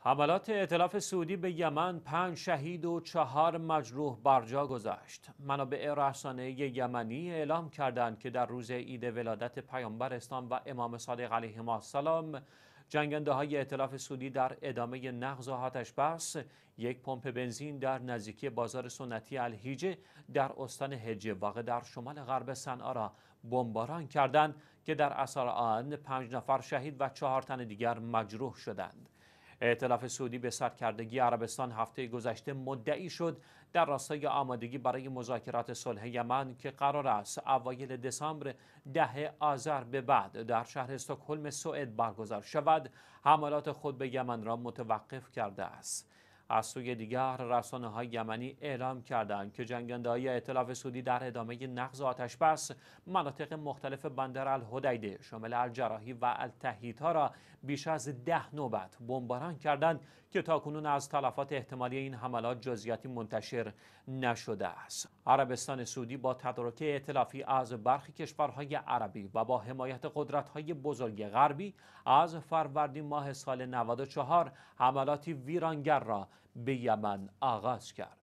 حملات ائتلاف سعودی به یمن پنج شهید و چهار مجروح برجا گذاشت. منابع رسانه یمنی اعلام کردند که در روز عید ولادت پیامبر اسلام و امام صادق علیه السلام جنگنده های ائتلاف سعودی در ادامه نقض آتش بس یک پمپ بنزین در نزدیکی بازار سنتی الهیجه در استان هجه واقع در شمال غرب صنعا را بمباران کردند که در اثر آن پنج نفر شهید و چهار تن دیگر مجروح شدند. ائتلاف سعودی به سرکردگی عربستان هفته گذشته مدعی شد در راستای آمادگی برای مذاکرات صلح یمن که قرار است اوایل دسامبر ده آذر به بعد در شهر استکهلم سوئد برگزار شود. حملات خود به یمن را متوقف کرده است. از سوی دیگر رسانه های یمنی اعلام کردند که جنگنده های اطلاف سعودی در ادامه نقض آتش بس مناطق مختلف بندر الهدیده شامل الجراحی و التهیدها را بیش از ده نوبت بمباران کردند که تاکنون از تلفات احتمالی این حملات جزئیاتی منتشر نشده است. عربستان سعودی با تدارک ائتلافی از برخی کشورهای عربی و با حمایت قدرت‌های بزرگ غربی از فروردین ماه سال 94 حملاتی ویرانگر را به یمن آغاز کرد.